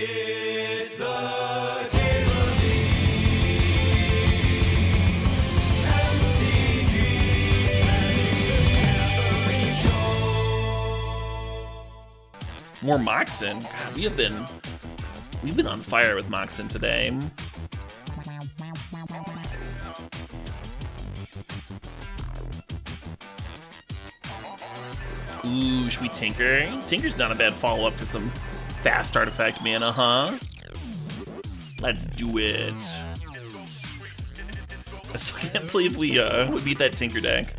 It's the More Moxen. God, we have been we've been on fire with Moxen today. Ooh, should we tinker? Tinker's not a bad follow-up to some fast artifact mana, huh? Let's do it. I still can't believe we uh we beat that Tinker deck.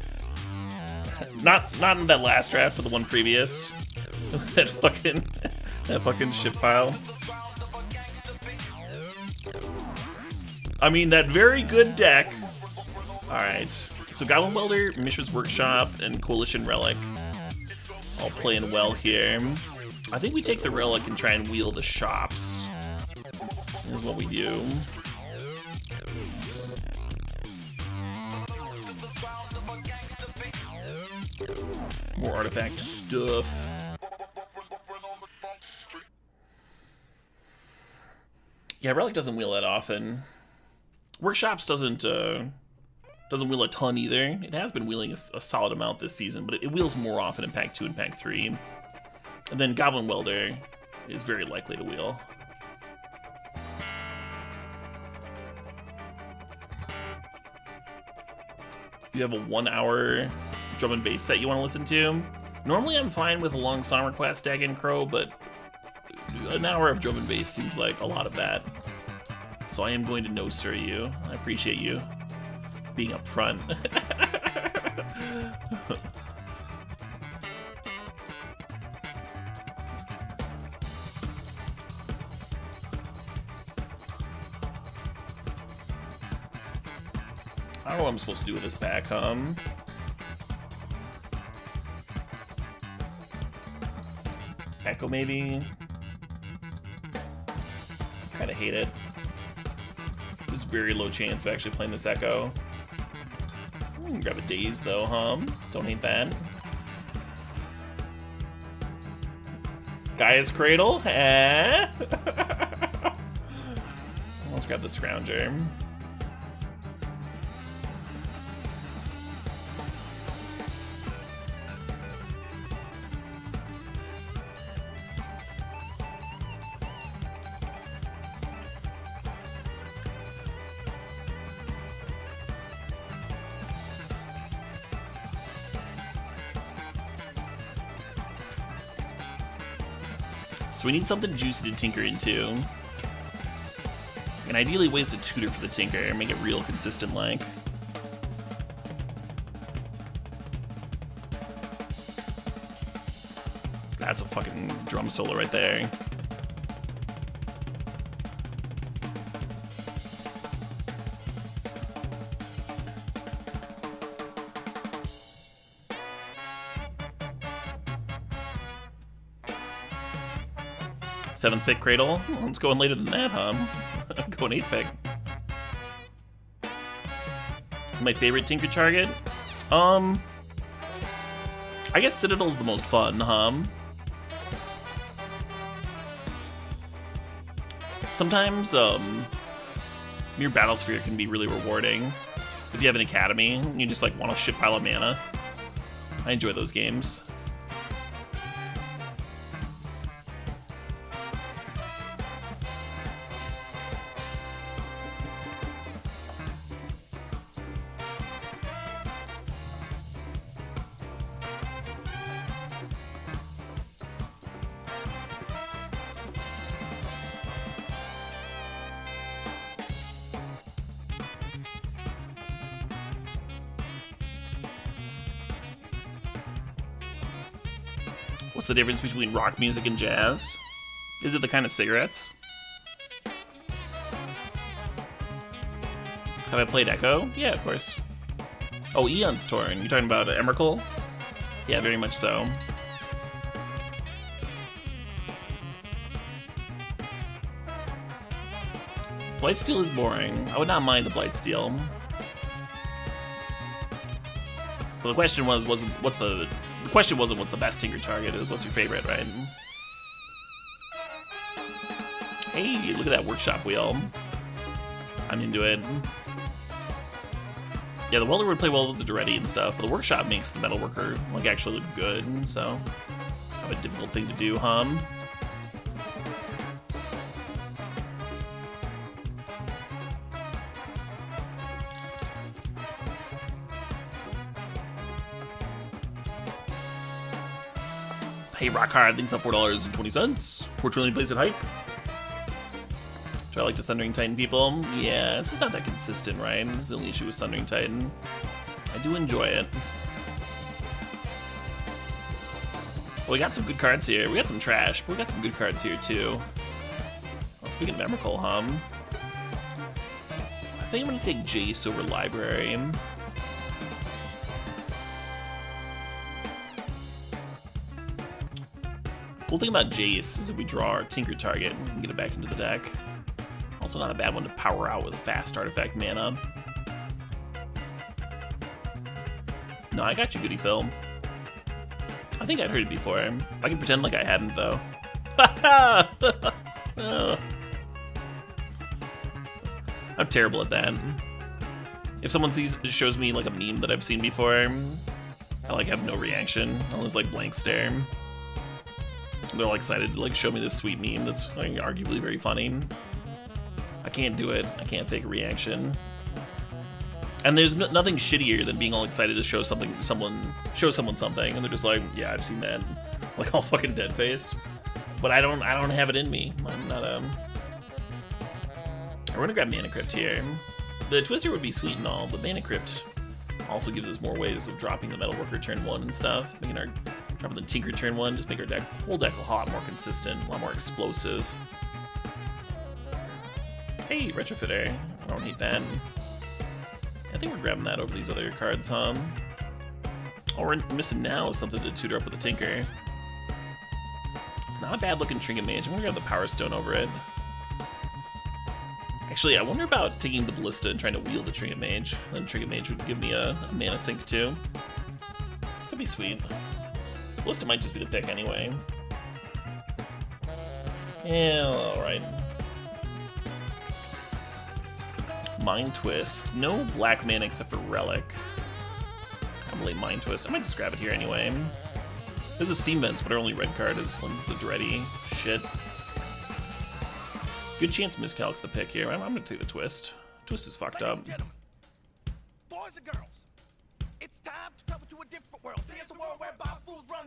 Not not in that last draft, but the one previous. that fucking that fucking shit pile. I mean that very good deck. Alright. So Goblin Welder, Mishra's Workshop, and Coalition Relic. All playing well here. I think we take the Relic and try and wheel the shops. Is what we do. More artifact stuff. Yeah, Relic doesn't wheel that often. Workshops doesn't uh, doesn't wheel a ton either. It has been wheeling a solid amount this season, but it, it wheels more often in Pack 2 and Pack 3. And then Goblin Welder is very likely to wheel. You have a one hour drum and bass set you want to listen to. Normally I'm fine with a long song request Dag and Crow, but an hour of drum and bass seems like a lot of that. So I am going to no sir you. I appreciate you being upfront. I don't know what I'm supposed to do with this back, um. Echo maybe? Kinda hate it. There's very low chance of actually playing this Echo. Hmm, grab a Daze though, hum. Don't hate that. Gaia's Cradle, eh? Let's grab the Scrounger. We need something juicy to tinker into. And ideally ways to tutor for the tinker and make it real consistent like. That's a fucking drum solo right there. Seventh pick Cradle. Well, Let's go in later than that, huh? Going eighth pick. My favorite Tinker target? Um, I guess Citadel's the most fun, huh? Sometimes, um, your Battlesphere can be really rewarding. If you have an academy, and you just like want a shit pile of mana. I enjoy those games. Difference between rock music and jazz? Is it the kind of cigarettes? Have I played Echo? Yeah, of course. Oh, Aeons Torn. You're talking about Emrakul? Yeah, very much so. Blightsteel is boring. I would not mind the Blightsteel. But the question was, wasn't what's the the question wasn't what's the best Tinker target, it was what's your favorite, right? Hey, look at that workshop wheel. I'm into it. Yeah, the welder would play well with the Daretti and stuff, but the workshop makes the metalworker like actually look good, so kind of a difficult thing to do, hum. Rock Hard, thanks up four dollars and twenty cents. Four trillion plays at hype. Do I like the Sundering Titan people? Yeah, this is not that consistent, right? This is the only issue with Sundering Titan. I do enjoy it. Well, we got some good cards here. We got some trash, but we got some good cards here too. Well, speaking of Emrakul, hum. I think I'm gonna take Jace over Library. Cool thing about Jace is if we draw our Tinker target, we can get it back into the deck. Also not a bad one to power out with fast artifact mana. No, I got you, Goody Phil. I think I'd heard it before. I can pretend like I hadn't, though. I'm terrible at that. If someone sees shows me like a meme that I've seen before, I like have no reaction. Just like blank stare. They're all excited to like show me this sweet meme that's like arguably very funny. I can't do it. I can't fake a reaction. And there's no, nothing shittier than being all excited to show something, someone, show someone something, and they're just like, "Yeah, I've seen that," like all fucking dead faced. But I don't, I don't have it in me. I'm not um. We're gonna grab Mana Crypt here. The Twister would be sweet and all, but Mana Crypt also gives us more ways of dropping the Metalworker turn one and stuff, making our dropping the Tinker turn one, just make our deck whole deck a lot more consistent, a lot more explosive. Hey, Retrofitter. I don't hate that. I think we're grabbing that over these other cards, huh? All we're missing now is something to tutor up with a Tinker. It's not a bad looking Trinket Mage. I'm gonna grab the Power Stone over it. Actually, I wonder about taking the Ballista and trying to wield the Trinket Mage. Then Trinket Mage would give me a, a mana sink too. Could be sweet. Ballista might just be the pick anyway. Yeah, alright. Mind Twist. No black mana except for Relic. I'm late Mind Twist. I might just grab it here anyway. This is Steam Vents, but our only red card is the Daretti. Shit. Good chance Miscalc's the pick here. I'm, I'm gonna take the Twist. Twist is fucked up. Boys and girls,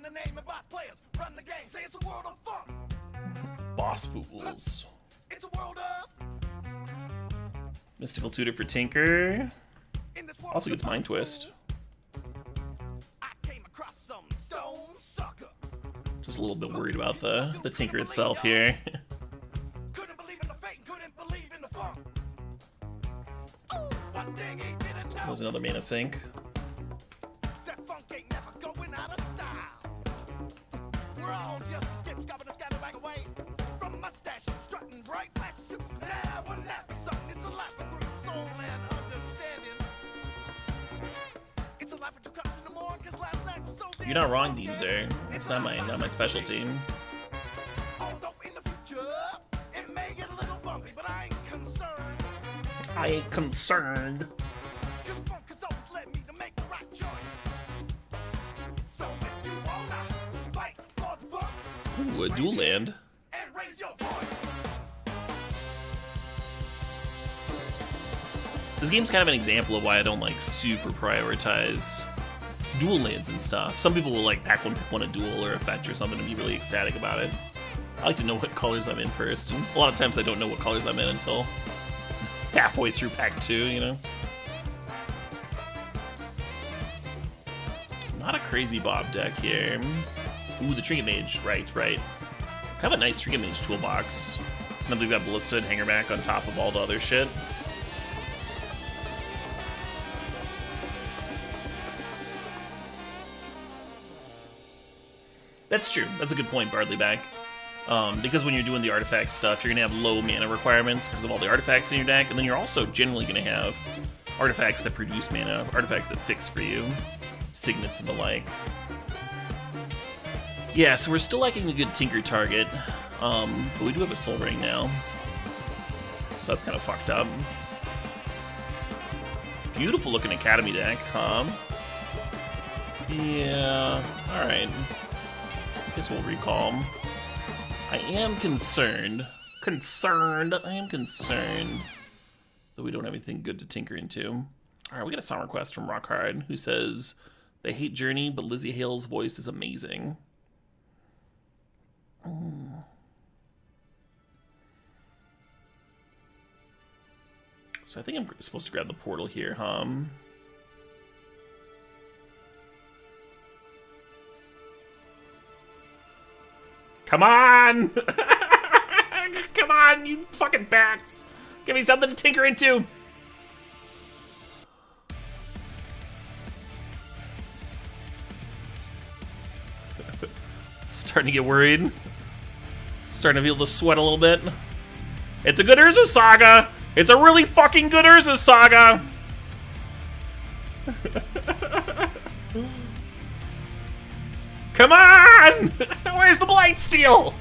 the name and boss players run the game. Say it's a world of fun. Boss Fools. It's a world of. Mystical Tutor for Tinker. In this world Also gets Mind Twist. I came across some stone sucker. Just a little bit worried about the, the Tinker itself here. Couldn't believe in the We're all just skip scopping a scallywag away from mustaches, strutting bright flash suits. Now wouldn't that be something? It's a life of soul and understanding. It's a life of two cups in the morning, 'cause last night was so damn You're not wrong, funky. Deemzer. It's not my not my specialty. Although in the future, it may get a little bumpy, but I ain't concerned. I ain't concerned. Ooh, a dual land. This game's kind of an example of why I don't like super prioritize dual lands and stuff. Some people will like pack one, pick one a dual or a fetch or something and be really ecstatic about it. I like to know what colors I'm in first, and a lot of times I don't know what colors I'm in until halfway through pack two, you know? Not a crazy Bob deck here. Hmm. Ooh, the Trinket Mage, right, right. Kind of a nice Trinket Mage toolbox. And then we've got Ballista and Hangarback on top of all the other shit. That's true. That's a good point, Bardley back. Um, because when you're doing the artifact stuff, you're gonna have low mana requirements because of all the artifacts in your deck, and then you're also generally gonna have artifacts that produce mana, artifacts that fix for you, signets and the like. Yeah, so we're still lacking a good Tinker target, um, but we do have a Soul Ring now. So that's kind of fucked up. Beautiful looking Academy deck, huh? Yeah, alright. Guess we'll recall. I am concerned. Concerned. I am concerned that we don't have anything good to tinker into. Alright, we got a song request from Rockhard who says, They hate Journey, but Lzzy Hale's voice is amazing. Mm. So I think I'm supposed to grab the portal here, huh? Come on! Come on, you fucking bats! Give me something to tinker into! Starting to get worried. Starting to feel the sweat a little bit. It's a good Urza saga! It's a really fucking good Urza saga! Come on! Where's the Blightsteel?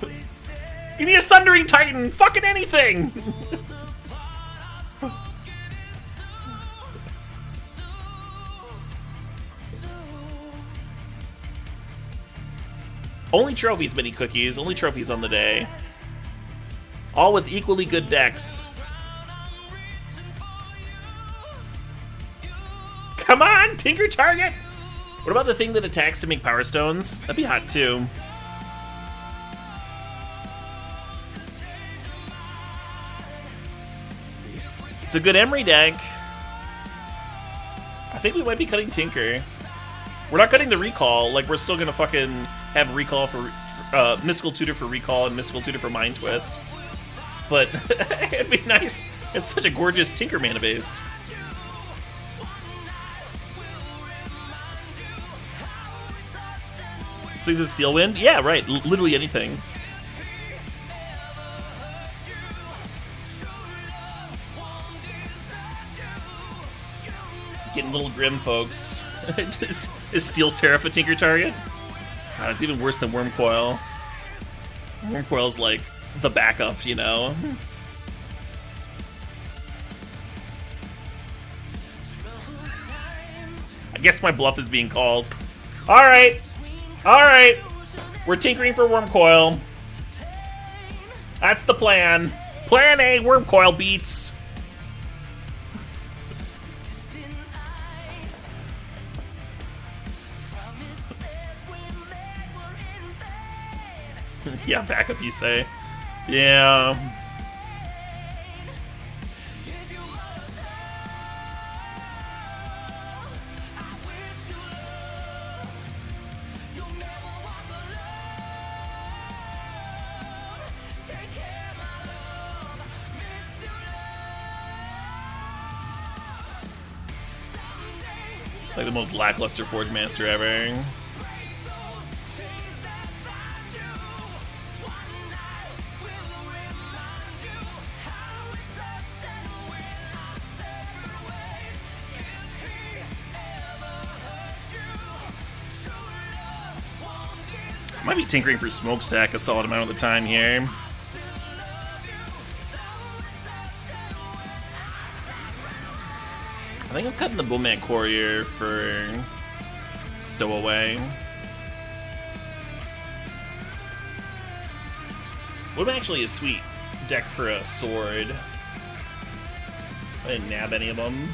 Give me a Sundering Titan! Fucking anything! Only trophies, mini cookies. Only trophies on the day. All with equally good decks. Come on, Tinker Target! What about the thing that attacks to make Power Stones? That'd be hot too. It's a good Emry deck. I think we might be cutting Tinker. We're not cutting the recall. Like, we're still gonna fucking have recall for uh, Mystical Tutor for recall and Mystical Tutor for Mind Twist. But it'd be nice. It's such a gorgeous Tinker mana base. Swing the Steel Wind? Yeah, right. L- literally anything. Getting a little grim, folks. is, is Steel Seraph a Tinker target? God, it's even worse than Wurmcoil. Wurmcoil's like the backup, you know? I guess my bluff is being called. Alright! Alright! We're tinkering for Wurmcoil. That's the plan. Plan A, Wurmcoil beats. yeah, backup, you say. Yeah. Like the most lackluster Forgemaster ever. Tinkering for Smokestack a solid amount of the time here. I think I'm cutting the Bomat Courier for Stowaway. Would actually a sweet deck for a sword. I didn't nab any of them.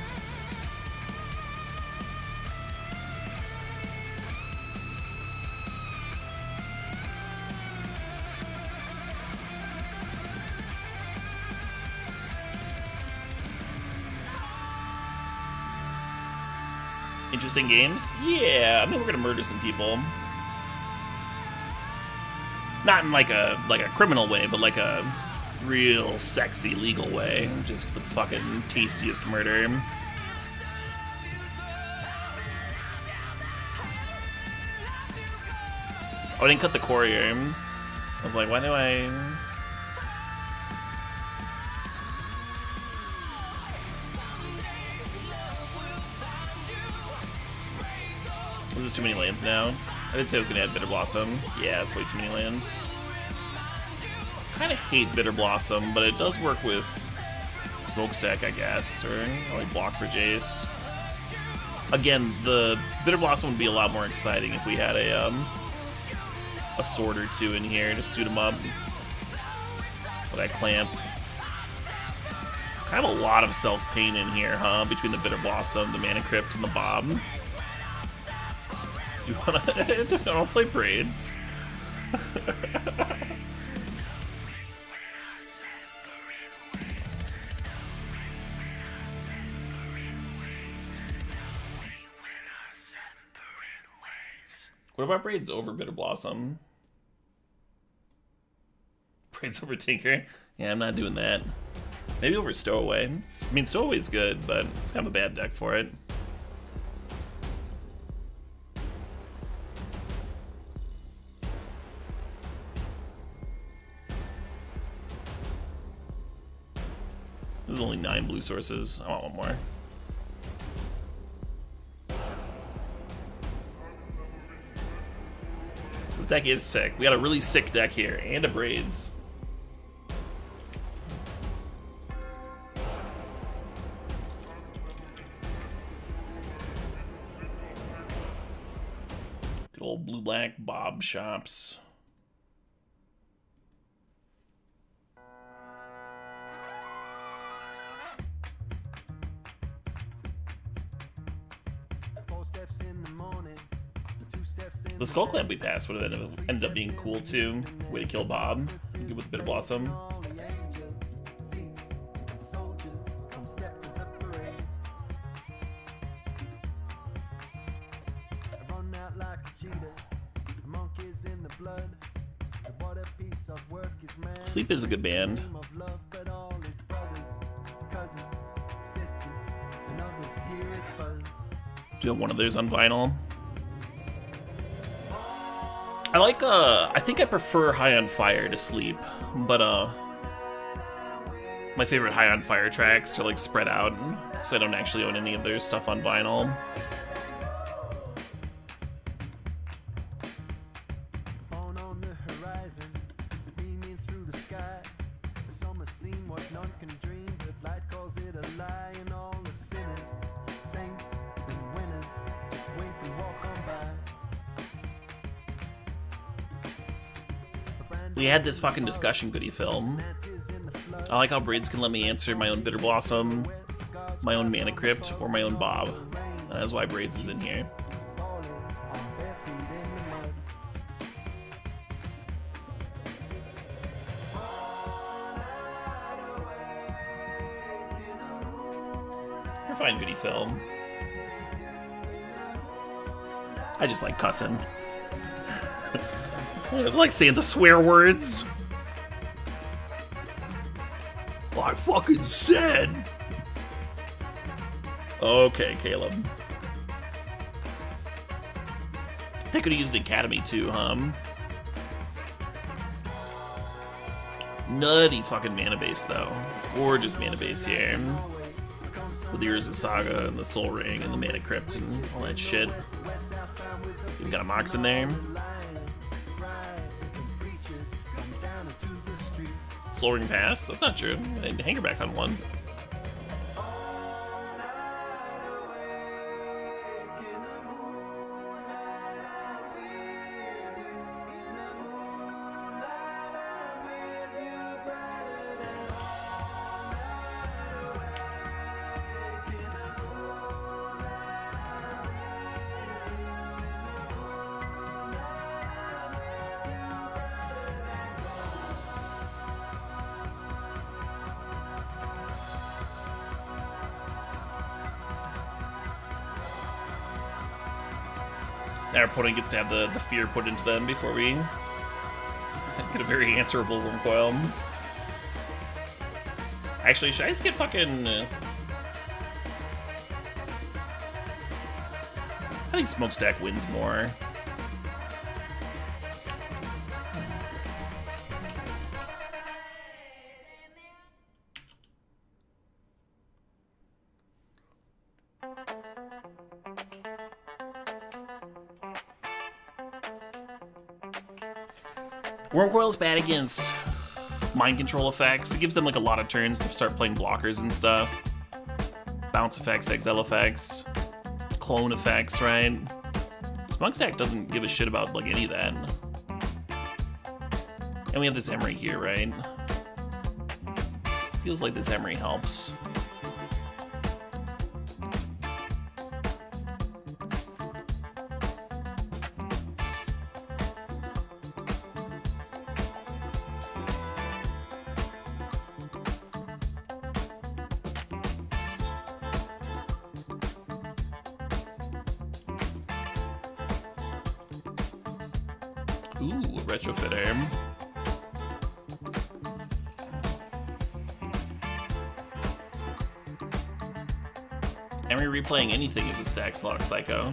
Interesting games? Yeah, I mean we're gonna murder some people. Not in like a like a criminal way, but like a real sexy legal way. Just the fucking tastiest murder. Oh, I didn't cut the courier. I was like, why do I? This is too many lands now. I did say I was gonna add Bitterblossom. Yeah, it's way too many lands. kind of hate Bitterblossom, but it does work with Smokestack, I guess, or like Block for Jace. Again, the Bitterblossom would be a lot more exciting if we had a um, a sword or two in here to suit him up. With that clamp. Kind of a lot of self-pain in here, huh? Between the Bitterblossom, the Mana Crypt, and the Bob. Do you wanna... I don't play Braids. What about Braids over Bitterblossom? Braids over Tinker? Yeah, I'm not doing that. Maybe over Stowaway. I mean, Stowaway's good, but it's kind of a bad deck for it. There's only nine blue sources. I want one more. This deck is sick. We got a really sick deck here, and a braids. Good old blue black Bob shops. The Skullclamp we passed would have ended up, being cool too. Way to kill Bob. With Blossom. a piece of man. Sleep is a good band. Do you have one of those on vinyl? I like, uh, I think I prefer High on Fire to Sleep, but, uh, my favorite High on Fire tracks are, like, spread out, so I don't actually own any of their stuff on vinyl. Had this fucking discussion goody film. I like how Braids can let me answer my own Bitterblossom, my own Mana Crypt, or my own Bob. That's why Braids is in here. You're fine, goody film. I just like cussing. I just like saying the swear words. I fucking said. Okay, Caleb. They could have used Academy too, huh? Nutty fucking mana base though. Gorgeous mana base here with the Urza Saga and the Soul Ring and the Mana Crypt and all that shit. We've got a Mox in there. Soul Ring Pass? That's not true. I had Hangarback on one. Opponent gets to have the, the fear put into them before we get a very answerable Wurmcoil. Actually, should I just get fucking... Uh... I think Smokestack wins more. Wurmcoil's bad against mind control effects. It gives them like a lot of turns to start playing blockers and stuff. Bounce effects, exile effects, clone effects, right? Smokestack doesn't give a shit about like any of that. And we have this Emry here, right? Feels like this Emry helps. Emry replaying anything is a stack slot psycho.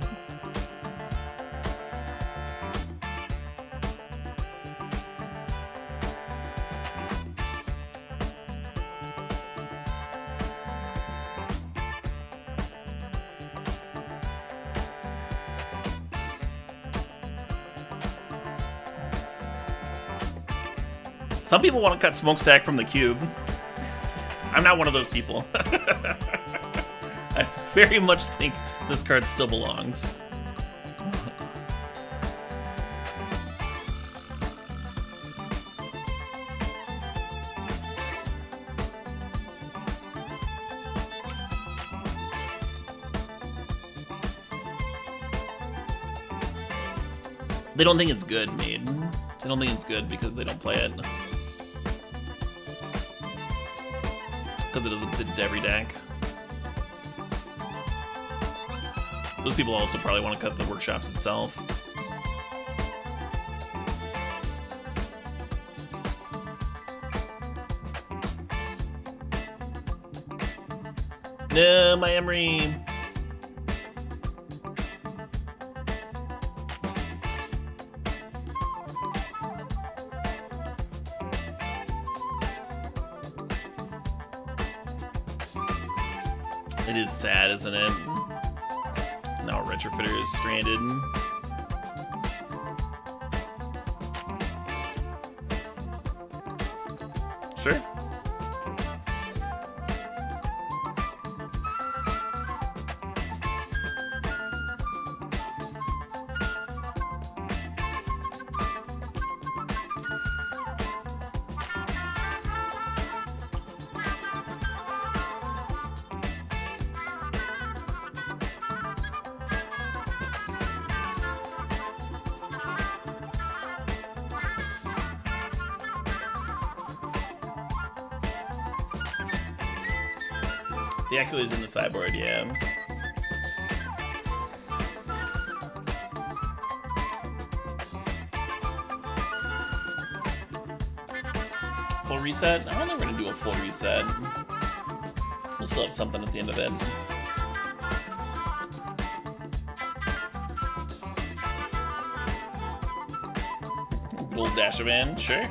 Some people want to cut Smokestack from the cube. I'm not one of those people. Very much think this card still belongs. They don't think it's good, made. They don't think it's good because they don't play it. Because it doesn't fit every deck. Those people also probably want to cut the workshops itself. No, my Emry. It is sad, isn't it? Now our retrofitter is stranded. Is in the sideboard, yeah. Full reset? I don't think we're gonna do a full reset. We'll still have something at the end of it. Old dash of in, sure.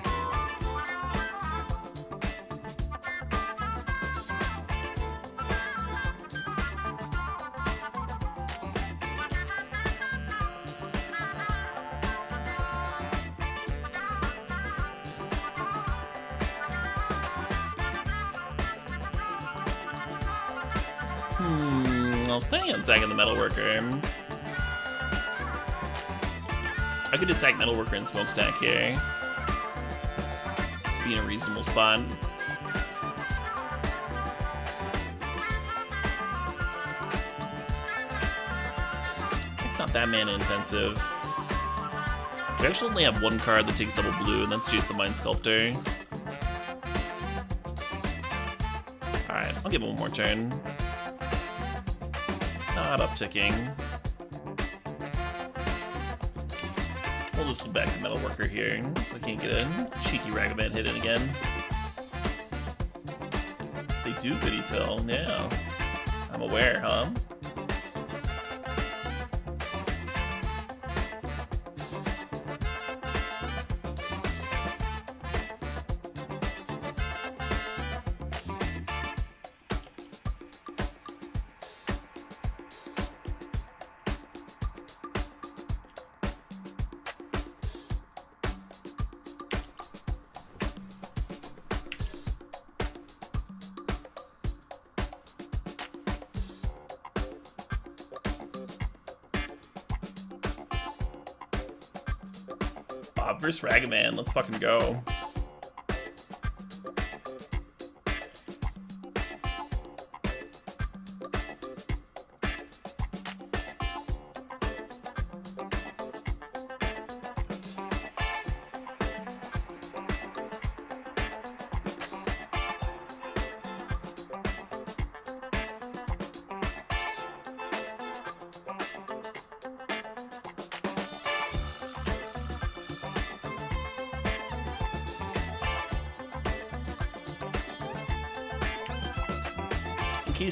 On the metalworker. I could just sack metalworker and smokestack here. Be in a reasonable spot. It's not that mana intensive. We actually only have one card that takes double blue, and that's Jace the Mind Sculptor. Alright, I'll give it one more turn. Not upticking. We'll just go back to Metalworker here, so I can't get a cheeky Ragavan hit in again. They do goody fill, yeah. I'm aware, huh? Versus Ragavan. Let's fucking go.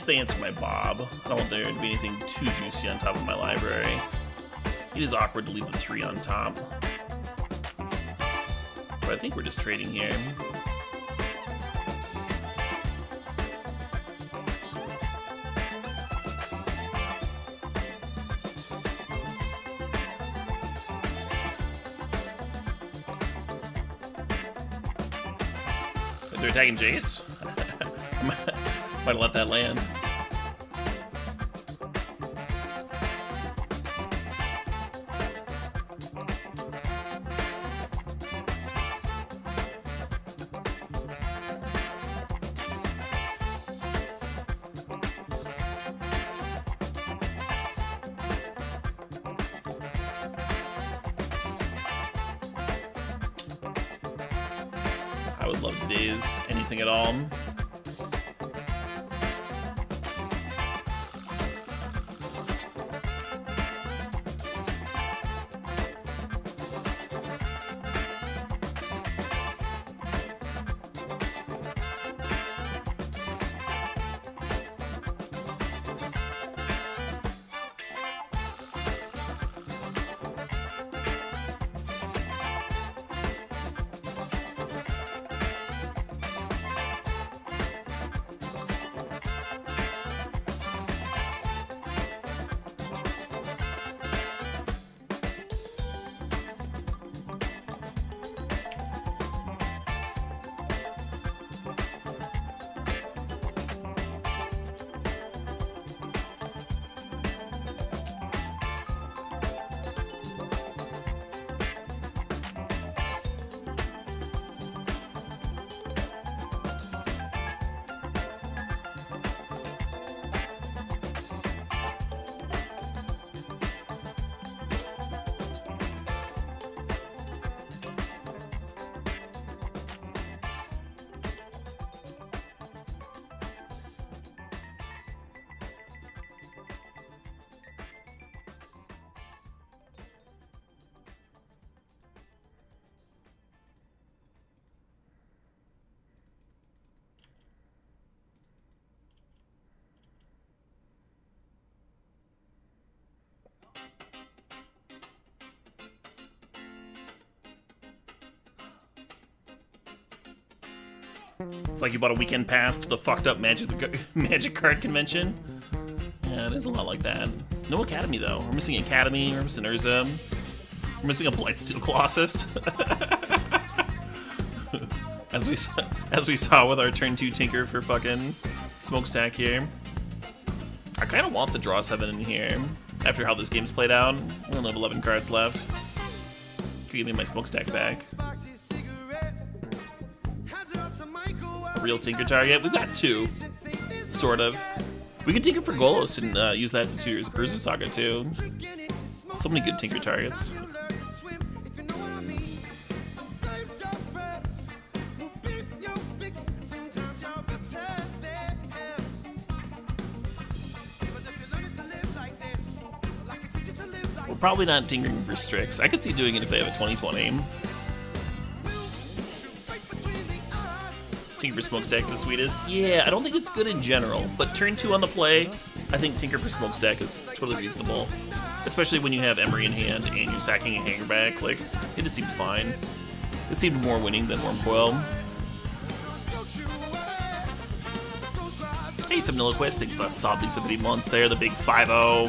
They answer my Bob, I don't want there to be anything too juicy on top of my library. It is awkward to leave the three on top. But I think we're just trading here. They're attacking Jace? Might have let that land. It's like you bought a weekend pass to the fucked up Magic Magic card convention. Yeah, it is a lot like that. No Academy though. We're missing Academy. We're missing Urza. We're missing a Blightsteel Colossus. as we saw, as we saw with our turn two Tinker for fucking Smokestack here. I kind of want the draw seven in here. After how this game's played out, we only have 11 cards left. Could give me my Smokestack back. Real Tinker target. We've got two, sort of. We could Tinker for Golos and uh, use that to do Urza Saga too. So many good Tinker targets. We're probably not tinkering for Strix. I could see doing it if they have a 2020. Tinker Smokestack's the sweetest. Yeah, I don't think it's good in general, but turn two on the play, I think Tinker for Smokestack is totally reasonable. Especially when you have Emry in hand and you're sacking a Hangarback, like, it just seemed fine. It seemed more winning than Wurmcoil. Hey, Subniloquist, thanks for the sod, thanks for the months there, the big 5-0.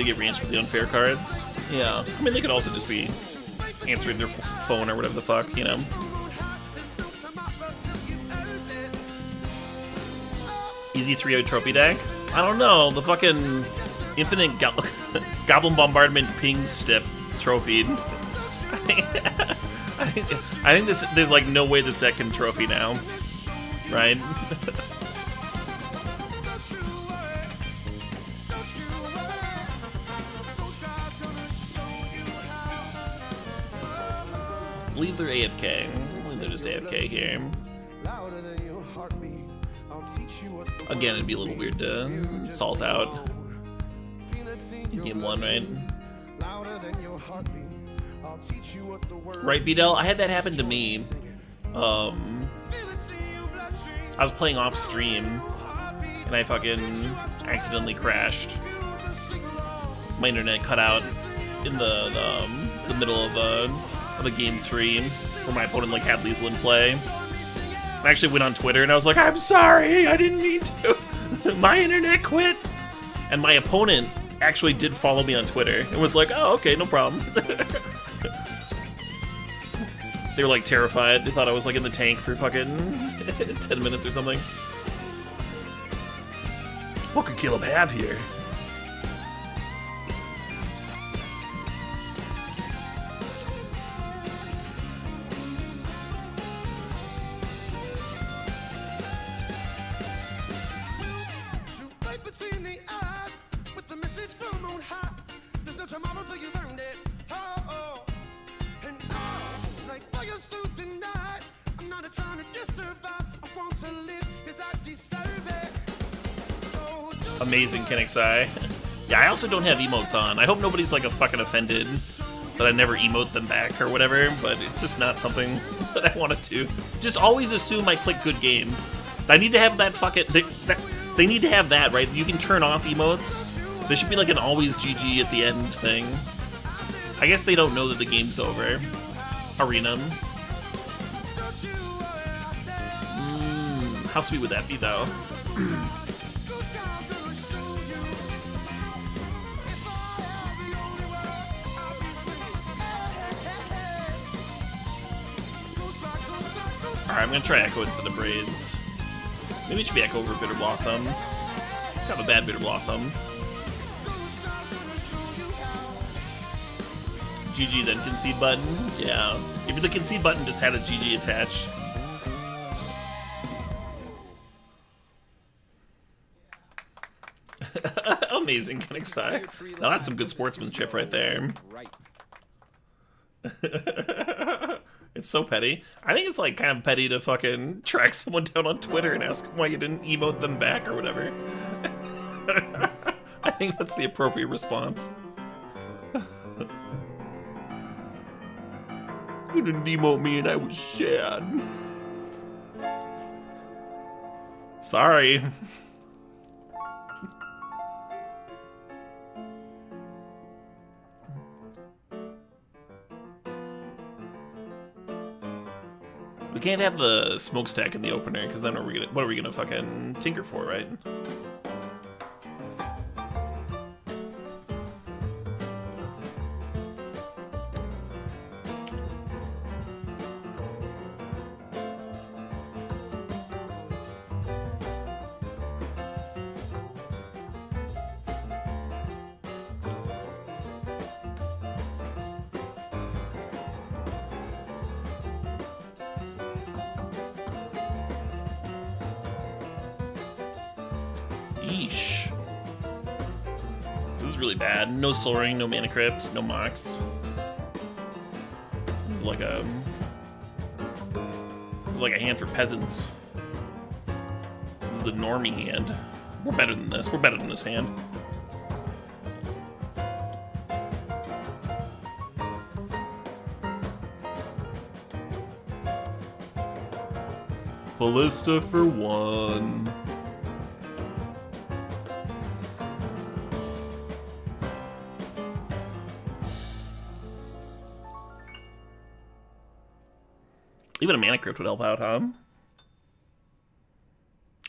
Did get ranged for the unfair cards. Yeah. I mean, they could also just be answering their f- phone or whatever the fuck, you know? Easy 3 trophy deck? I don't know. The fucking infinite go- goblin bombardment ping step trophy. I think, I think this there's like no way this deck can trophy now, right? AFK. They're just AFK here. Again, it'd be a little weird to salt out game one, right? Right, Vidal? I had that happen to me. Um, I was playing off stream, and I fucking accidentally crashed. My internet cut out in the the, um, the middle of a of a game three, where my opponent like had lethal in play. I actually went on Twitter and I was like, "I'm sorry, I didn't mean to. my internet quit." And my opponent actually did follow me on Twitter and was like, "Oh, okay, no problem." they were like terrified. They thought I was like in the tank for fucking 10 minutes or something. What could Caleb have here? Between the eyes with the message from on high. There's no tomorrow till you've earned it. Oh, oh. And oh, like fires through the night. I'm not trying to just survive. I want to live because I deserve it. So Amazing Kinexai. yeah, I also don't have emotes on. I hope nobody's like a fucking offended that I never emote them back or whatever, but it's just not something that I want to do. Just always assume I click good game. I need to have that fucking. They, that, they need to have that, right? You can turn off emotes. There should be like an always GG at the end thing. I guess they don't know that the game's over. Arena. Mm, how sweet would that be, though? Alright, I'm gonna try Echo instead of Braids. Maybe it should be Echo over Bitterblossom. It's kind of a bad Bitterblossom. GG then concede button? Yeah. If the concede button just had a GG attached. Amazing style. Now that's some good sportsmanship right there. it's so petty. I think it's like kind of petty to fucking track someone down on Twitter and ask why you didn't emote them back or whatever. I think that's the appropriate response. You didn't emote me and I was sad. Sorry. We can't have the smokestack in the opener because then are we gonna what are we gonna fucking tinker for, right? Yeesh. This is really bad. No Sol Ring, no Mana Crypt, no Mox. This is like a... This is like a hand for peasants. This is a normie hand. We're better than this. We're better than this hand. Ballista for one. Even a mana crypt would help out, huh?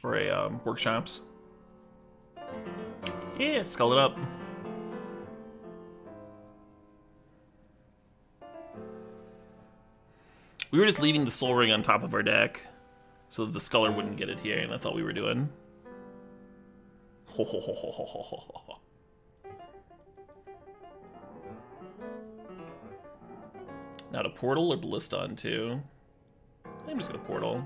Or a um, workshops. Yeah, skull it up. We were just leaving the sol ring on top of our deck so that the sculler wouldn't get it here, and that's all we were doing. Ho ho ho ho ho ho ho ho. Portal or ballista on two. I'm just gonna portal.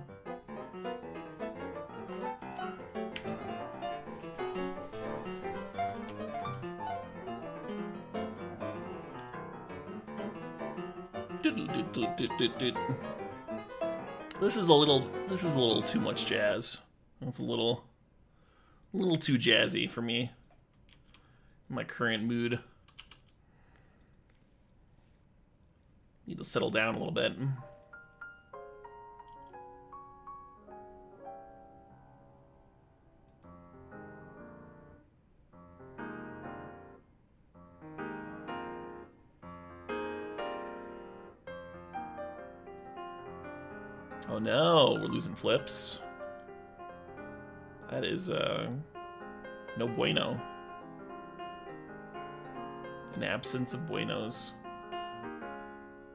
This is a little. This is a little too much jazz. It's a little, a little too jazzy for me. My current mood. Need to settle down a little bit. No, we're losing flips. That is, uh, no bueno. An absence of buenos.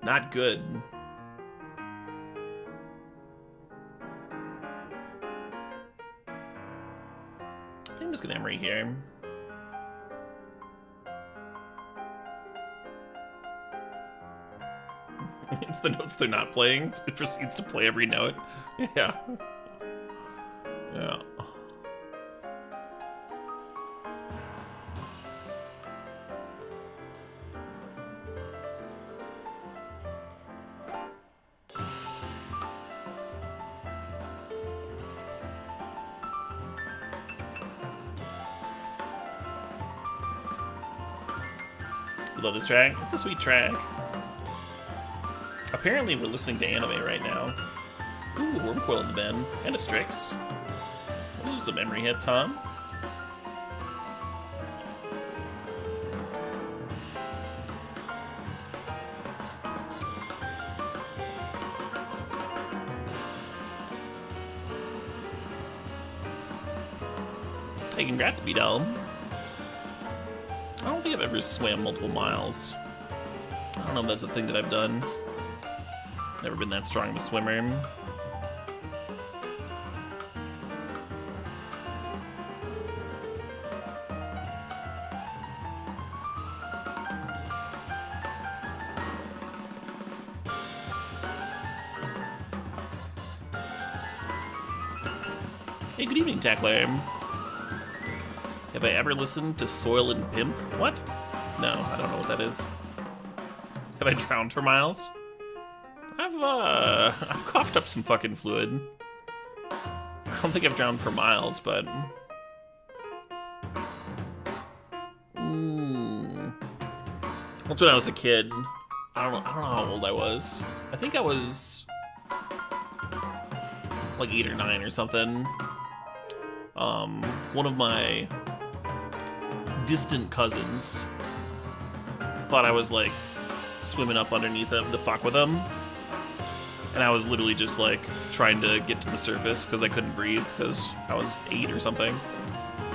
Not good. I think I'm just gonna Emry here. It's the notes they're not playing. It proceeds to play every note. Yeah. Yeah. Love this track? It's a sweet track. Apparently we're listening to anime right now. Ooh, Wurmcoil in the bin. And a Strix. Those some memory hits, huh? Hey, congrats, B-Dell. I don't think I've ever swam multiple miles. I don't know if that's a thing that I've done. Never been that strong of a swimmer. Hey, good evening, Tackler. Have I ever listened to Soil and Pimp? What? No, I don't know what that is. Have I drowned for miles? Coughed up some fucking fluid. I don't think I've drowned for miles, but... Mm. That's when I was a kid. I don't know, I don't know how old I was. I think I was... like eight or nine or something. Um, one of my distant cousins thought I was like swimming up underneath him to fuck with him. And I was literally just like trying to get to the surface because I couldn't breathe because I was eight or something.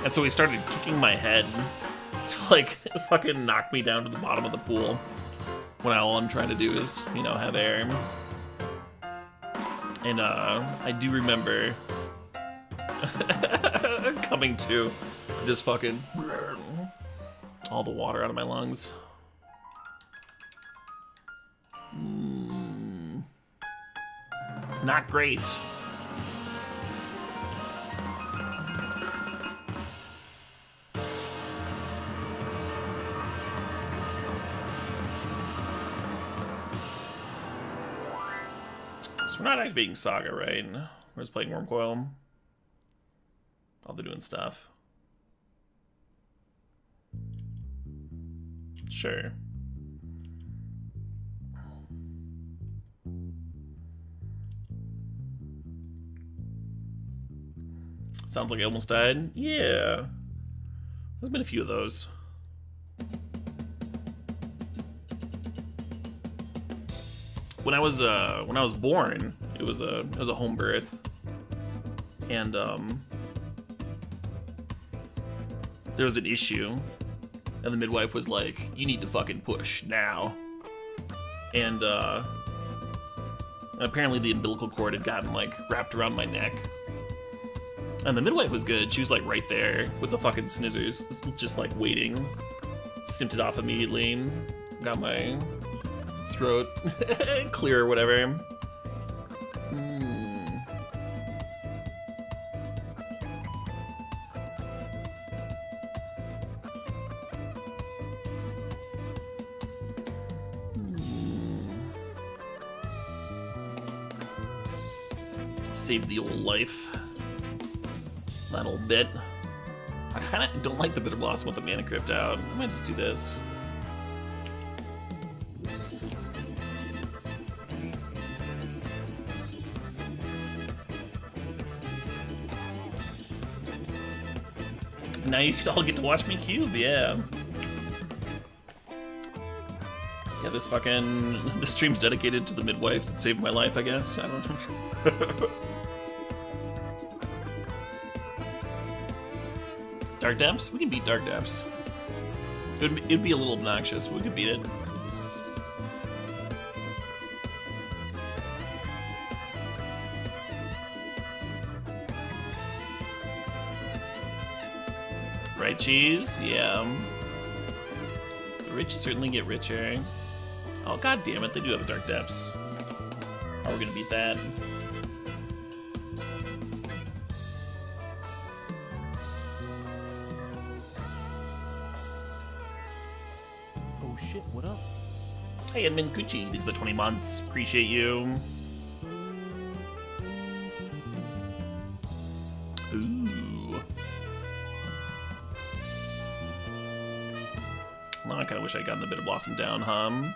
And so he started kicking my head to like fucking knock me down to the bottom of the pool when all I'm trying to do is, you know, have air. And uh, I do remember coming to just fucking all the water out of my lungs. Mm. Not great. So we're not activating Saga, right? We're just playing Wurmcoil. While they're doing stuff. Sure. Sounds like I almost died. Yeah. There's been a few of those. When I was uh when I was born, It was a it was a home birth, and um, there was an issue, and the midwife was like, "You need to fucking push now," and uh, apparently the umbilical cord had gotten like wrapped around my neck. And the midwife was good. She was like right there with the fucking snizzers, just like waiting. Snipped it off immediately. Got my throat clear or whatever. Hmm. Saved the old life. Old bit. I kind of don't like the Bitterblossom with the Mana Crypt out. I might just do this. Now you all get to watch me cube, yeah. Yeah, this fucking this stream's dedicated to the midwife that saved my life, I guess. I don't know. Dark Depths? We can beat Dark Depths. It'd be, it'd be a little obnoxious, but we could beat it. Right, cheese? Yeah. The rich certainly get richer. Oh, god damn it, they do have Dark Depths. How are we gonna beat that? Hey, Edmund Gucci, these are the 20 months. Appreciate you. Ooh. Well, I kind of wish I'd gotten the Bitterblossom down, hum.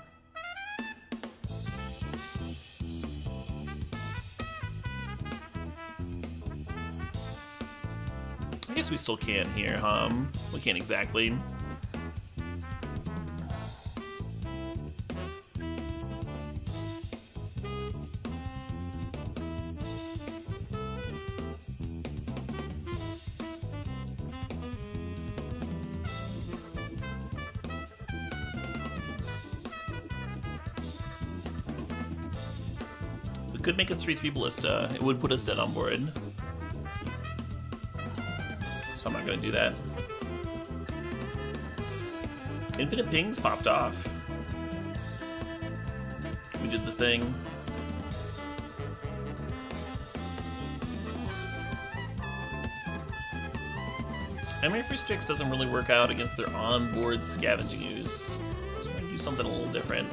I guess we still can here, hum. We can't exactly. HP3 Ballista. It would put us dead on board. So I'm not gonna do that. Infinite pings popped off. We did the thing. Memory for Sticks doesn't really work out against their onboard Scavenging Ooze. So I'm gonna do something a little different.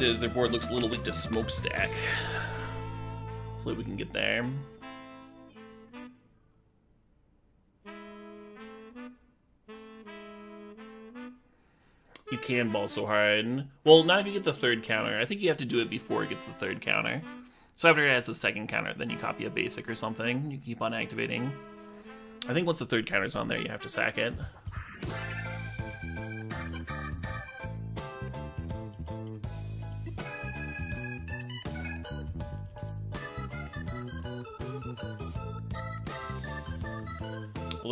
News is their board looks a little weak to smokestack. Hopefully we can get there. You can ball so hard. Well, not if you get the third counter. I think you have to do it before it gets the third counter. So after it has the second counter, then you copy a basic or something. You keep on activating. I think once the third counter's on there, you have to sack it.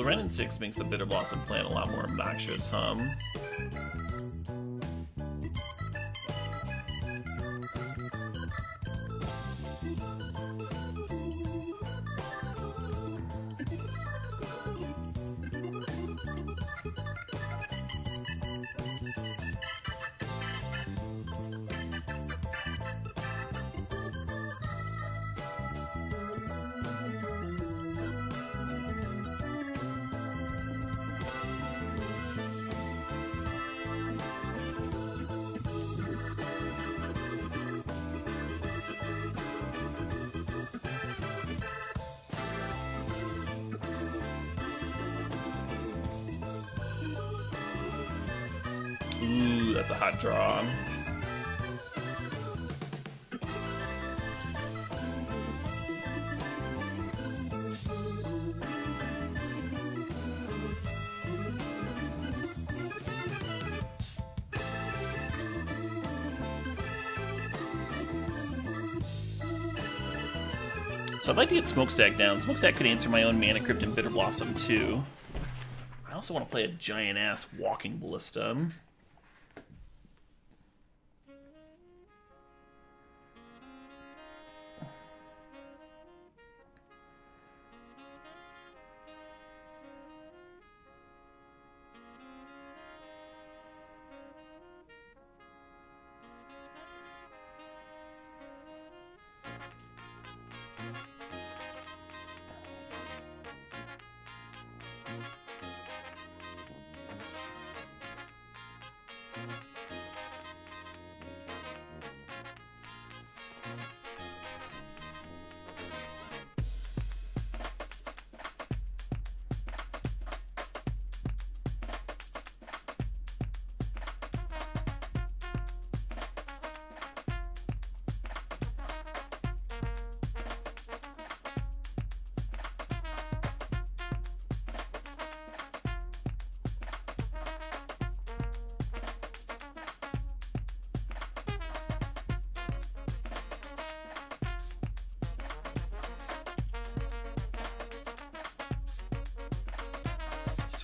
And 6 makes the Bitterblossom plan a lot more obnoxious, um. To get Smokestack down. Smokestack could answer my own Mana Crypt and Bitterblossom too. I also want to play a giant ass Walking Ballista.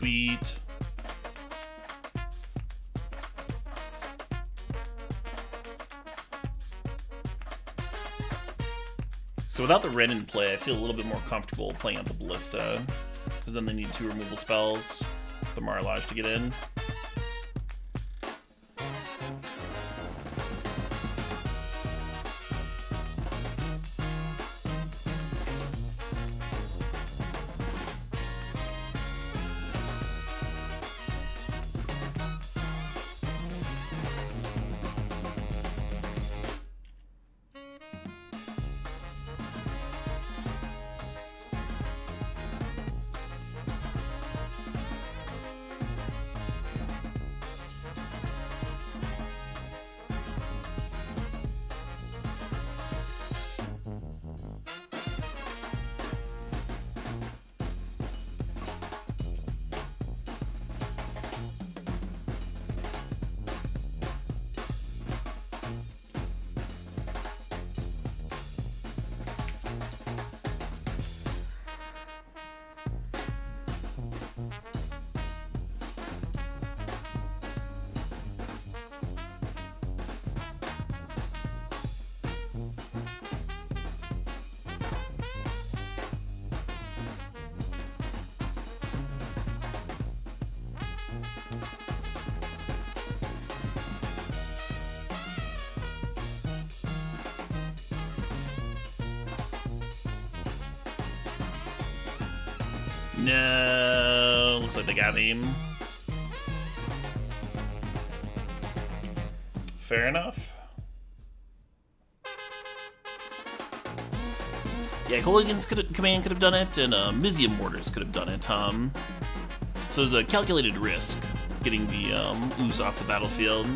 Sweet. So without the red in play, I feel a little bit more comfortable playing out the Ballista. Because then they need two removal spells, the Marlage to get in. Him. Fair enough. Yeah, Kolaghan's could command could have done it, and uh, Mizzium Mortars could have done it. Um, so it was a calculated risk getting the um, ooze off the battlefield.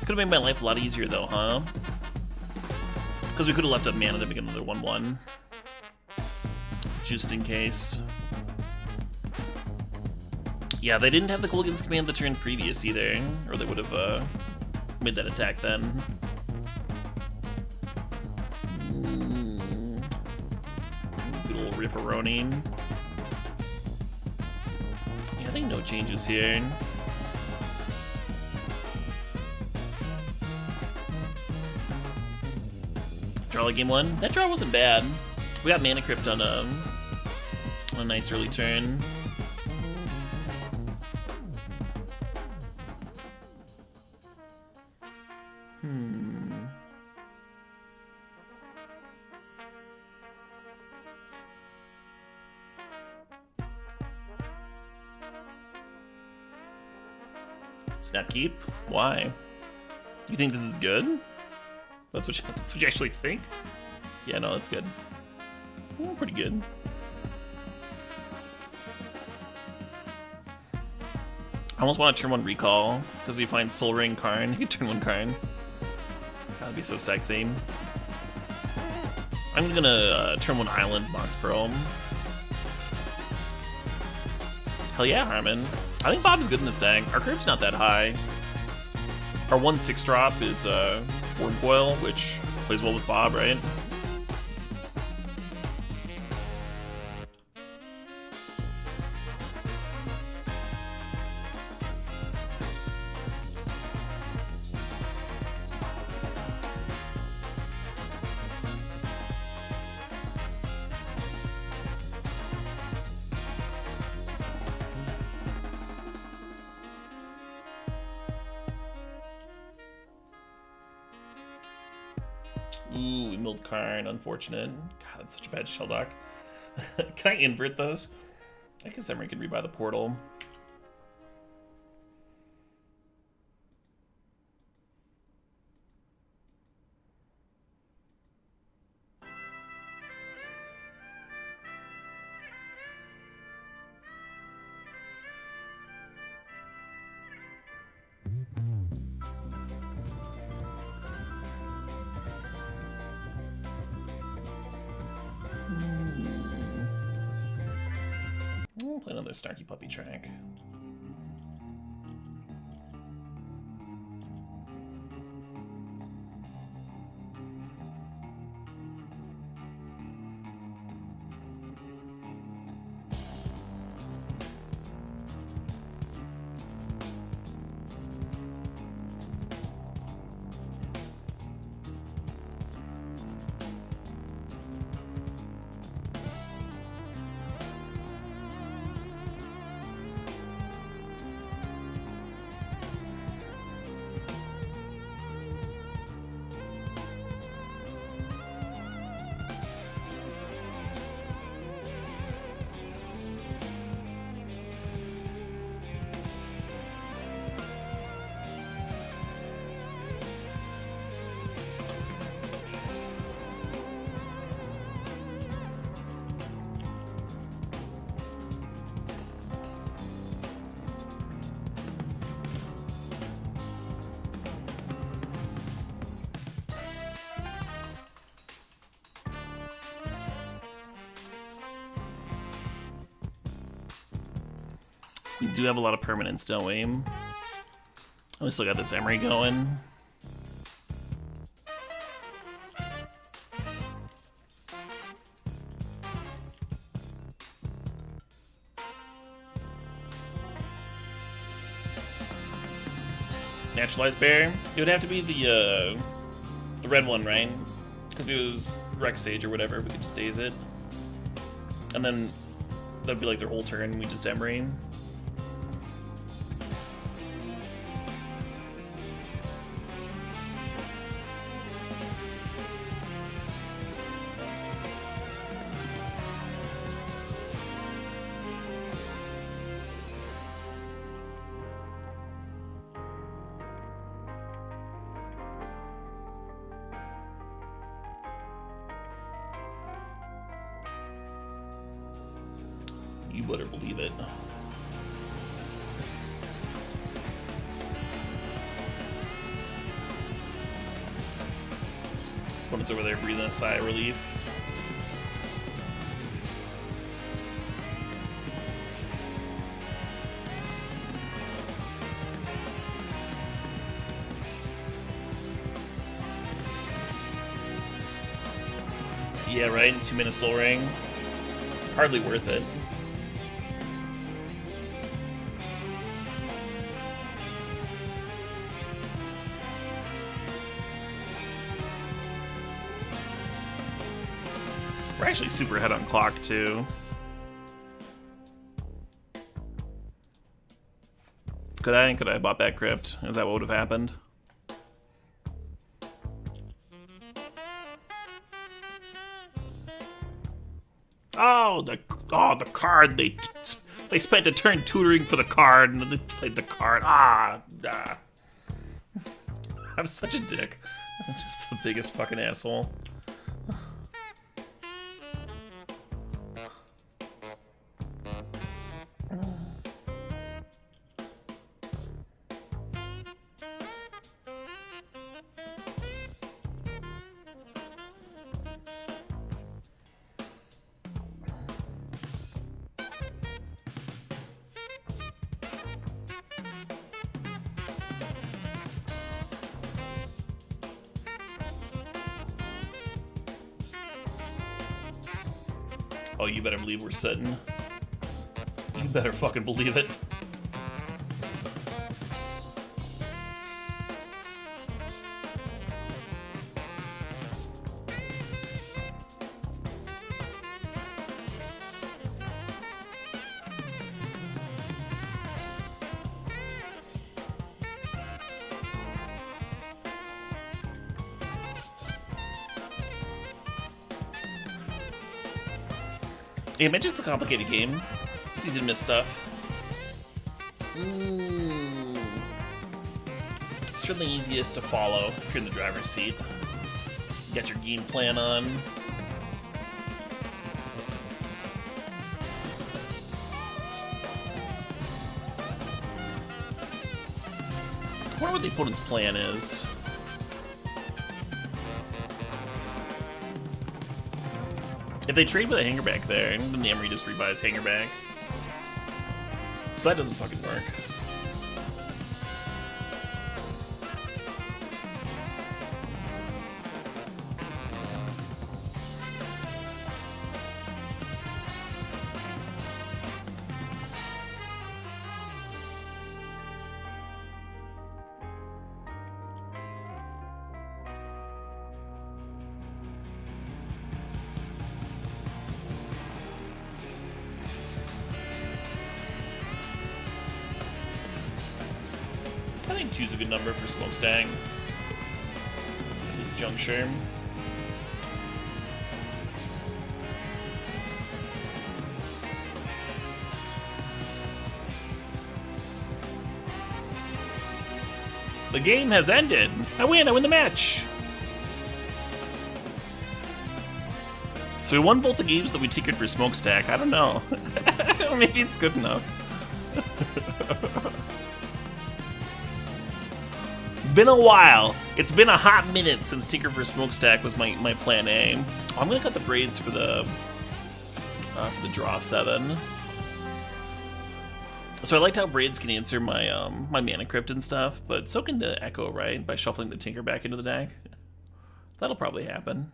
Could have made my life a lot easier, though, huh? Because we could have left up mana to make another 1-1. Just in case. Yeah, they didn't have the Kolaghan's command the turn previous either, or they would have uh, made that attack then. Good old Ripperoni. Yeah, I think no changes here. Draw like game one. That draw wasn't bad. We got Mana Crypt on a, on a nice early turn. Snap keep? Why? You think this is good? That's what you, that's what you actually think? Yeah, no, that's good. Pretty good. I almost want to turn one recall because we find Sol Ring Karn, you turn one Karn. That'd be so sexy. I'm gonna uh, turn one Island Mox Pearl. Hell yeah, Harmon. I think Bob's good in this deck. Our curve's not that high. Our one six drop is uh, Wurmcoil, which plays well with Bob, right? Unfortunate. God, that's such a bad shell dock. can I invert those? I guess Emry can rebuy the portal. We'll play another Snarky Puppy track. Do have a lot of permanents, don't we? We still got this Emry going. Naturalized bear. It would have to be the uh, the red one, right? Because it was Rex Sage or whatever. We could just daze it, and then that'd be like their whole turn. We just Emry. Better believe it. Opponent's over there breathing a sigh of relief. Yeah, right? Two minute sol ring. Hardly worth it. Actually super ahead on clock too. Could I? Could I have bought that crypt? Is that what would have happened? Oh, the oh the card they they spent a turn tutoring for the card and then they played the card. Ah, ah. I'm such a dick. I'm just the biggest fucking asshole. You better sitting. You better fucking believe it. Imagine it's a complicated game. It's easy to miss stuff. Mm. Certainly easiest to follow if you're in the driver's seat. You got your game plan on. I wonder what the opponent's plan is. If they trade with a Hangarback there, then the Emry just rebuys Hangarback. So that doesn't fucking work. Smokestack. At this juncture. The game has ended. I win. I win the match. So we won both the games that we ticketed for Smokestack. I don't know. Maybe it's good enough. been a while. It's been a hot minute since Tinker for Smokestack was my, my plan A. I'm gonna cut the braids for the uh, for the draw seven. So I liked how braids can answer my um my mana crypt and stuff, but so can the echo, right? By shuffling the Tinker back into the deck. That'll probably happen.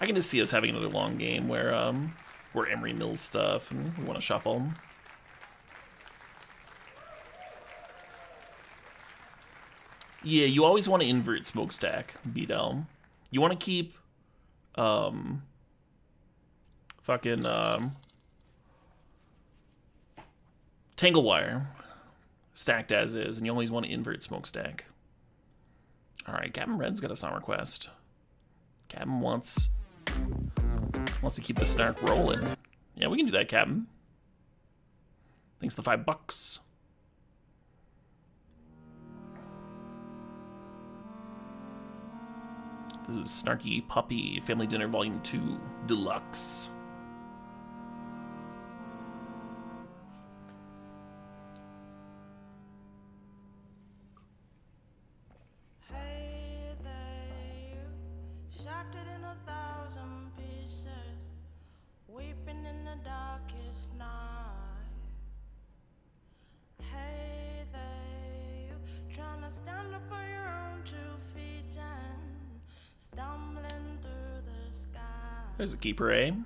I can just see us having another long game where um we're Emry Mills stuff and we want to shuffle. Yeah, you always want to invert smokestack, Beadle. You want to keep um fucking um Tangle Wire stacked as is, and you always want to invert smokestack. Alright, Captain Red's got a song request. Captain wants wants to keep the snark rolling. Yeah, we can do that, Captain. Thanks to five bucks. This is Snarky Puppy Family Dinner Volume 2 Deluxe. There's a keeper A.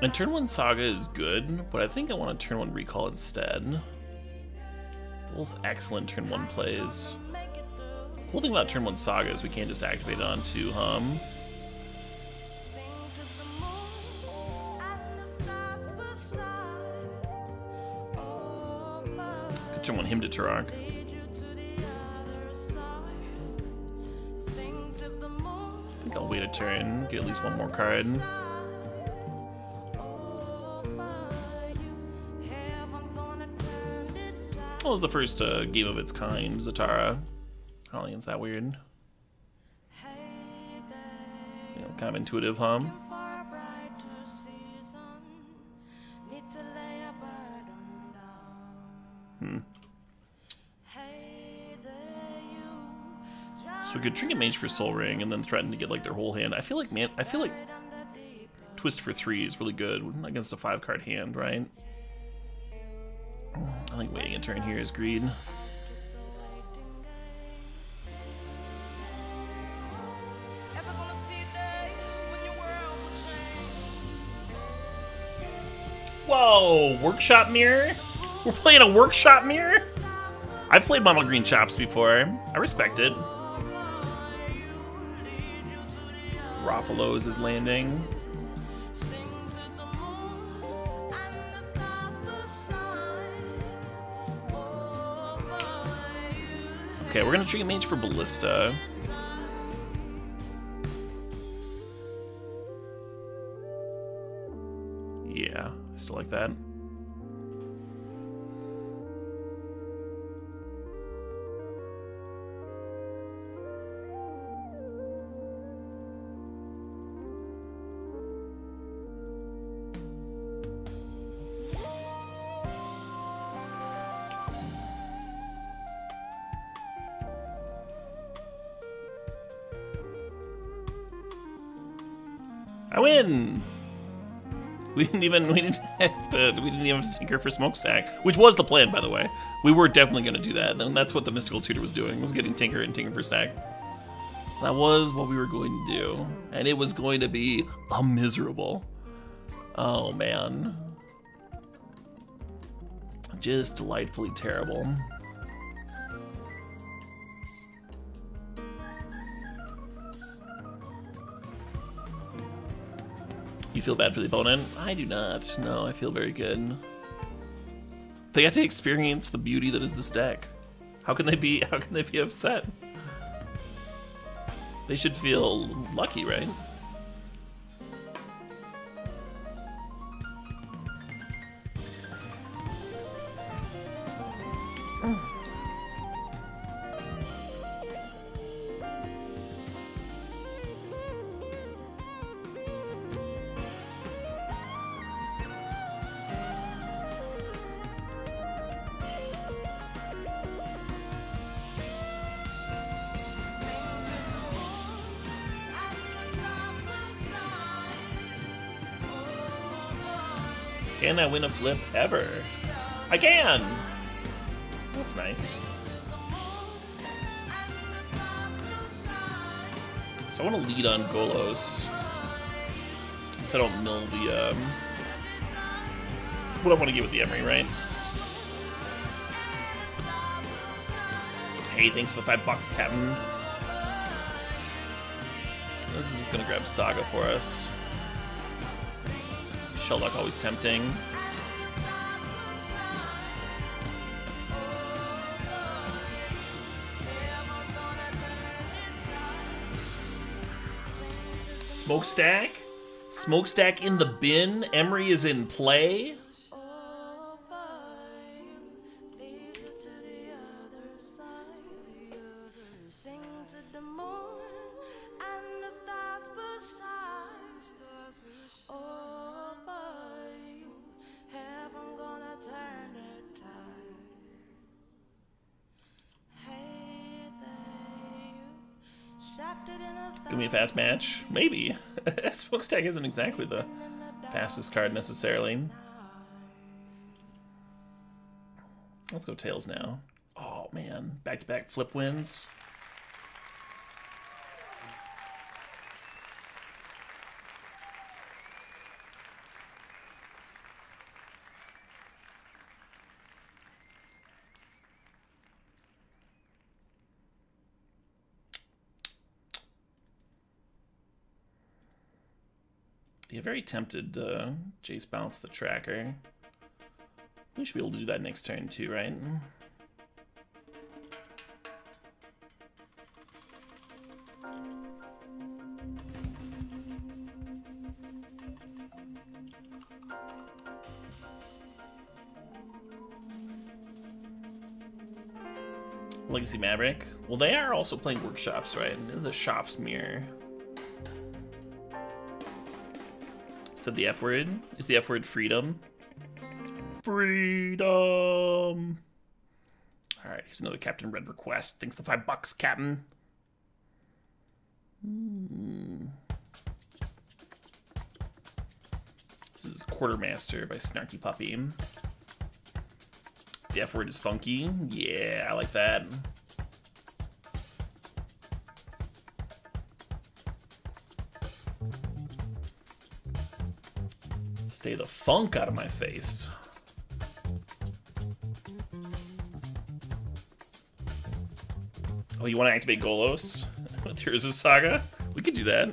And turn one saga is good, but I think I want to turn one recall instead. Both excellent turn one plays. make Cool thing about turn one saga is we can't just activate it on two hum. Could turn one him to Turok. Think I'll wait a turn, get at least one more card. That was the first uh, game of its kind, Zatara. I don't think it's that weird. You know, kind of intuitive hum. We could Trinket Mage for Sol Ring and then threaten to get like their whole hand. I feel like man, I feel like Twist for three is really good against a five card hand, right? I think waiting a turn here is greed. Whoa, workshop mirror? We're playing a workshop mirror? I've played Mono Green Chops before. I respect it. Rofellos is landing. Okay, we're gonna Trinket Mage for ballista. Yeah, I still like that. We didn't even we didn't have to we didn't even have to tinker for smokestack, which was the plan, by the way. We were definitely going to do that, and that's what the mystical tutor was doing was getting tinker and tinker for stack. That was what we were going to do, and it was going to be a miserable. Oh man, just delightfully terrible. You feel bad for the opponent? I do not. No, I feel very good. They got to experience the beauty that is this deck. How can they be how can they be upset? They should feel lucky, right? Win a flip ever? I can! That's nice. So I want to lead on Golos. So I don't mill the, um... What I want to get with the Emry, right? Hey, thanks for five bucks, Captain. This is just gonna grab Saga for us. Shelldock always tempting. Smokestack? Smokestack in the bin? Emry is in play? Fast match? Maybe. Smokestack isn't exactly the fastest card necessarily. Let's go Tails now. Oh man, back to back flip wins. Yeah, very tempted to Jace bounce the tracker. We should be able to do that next turn too, right? Legacy Maverick. Well, they are also playing workshops, right? It's a shops mirror. Said the F word. Is the F word freedom? Freedom. All right, here's another Captain Red request. Thanks to five bucks, Captain. Hmm. This is Quartermaster by Snarky Puppy. The F word is funky. Yeah, I like that. The funk out of my face. Oh, you want to activate Golos? There's a saga? We could do that.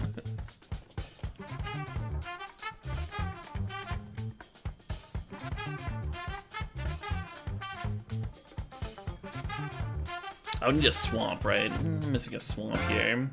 I would need a swamp, right? Mm, missing a swamp here.